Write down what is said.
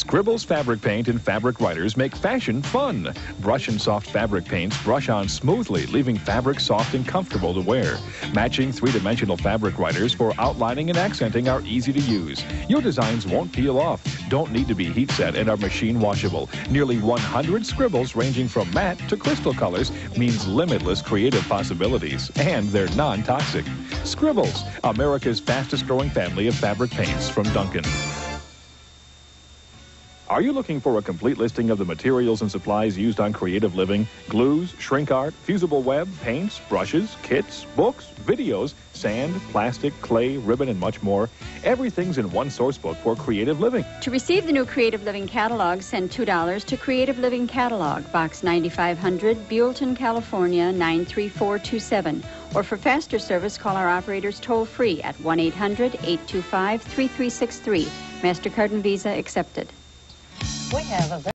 Scribbles fabric paint and fabric writers make fashion fun. Brush and soft fabric paints brush on smoothly, leaving fabric soft and comfortable to wear. Matching three-dimensional fabric writers for outlining and accenting are easy to use. Your designs won't peel off, don't need to be heat set, and are machine washable. Nearly 100 scribbles ranging from matte to crystal colors means limitless creative possibilities, and they're non-toxic. Scribbles, America's fastest growing family of fabric paints from Duncan. Are you looking for a complete listing of the materials and supplies used on creative living? Glues, shrink art, fusible web, paints, brushes, kits, books, videos, sand, plastic, clay, ribbon, and much more. Everything's in one source book for creative living. To receive the new Creative Living catalog, send $2 to Creative Living Catalog, Box 9500, Buellton, California 93427. Or for faster service, call our operators toll free at 1 800 825 3363. MasterCard and Visa accepted. We have a